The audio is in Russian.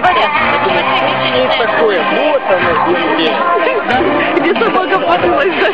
Что такое? Вот оно, где. Где собака порылась.